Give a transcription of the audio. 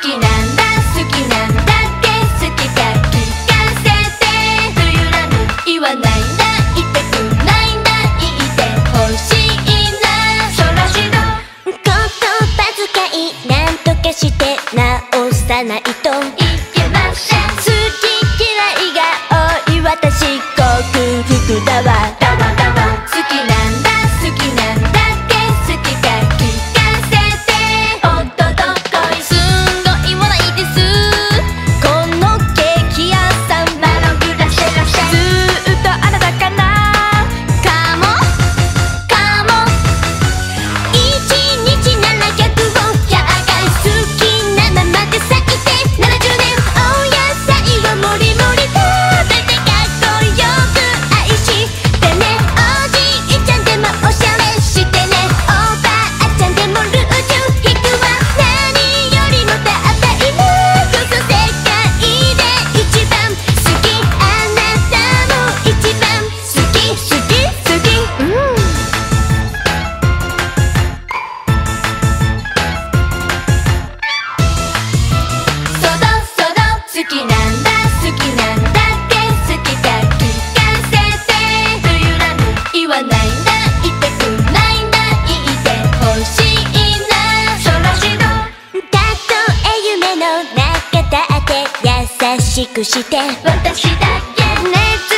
きなんだ好きなんだっけ好きか聞かせて冬なの言わないな言ってくないな言ってほしいなそらしろ言葉遣いなんとかして直さないといけません好き嫌いが多い私克服だわ。しくして私だけ熱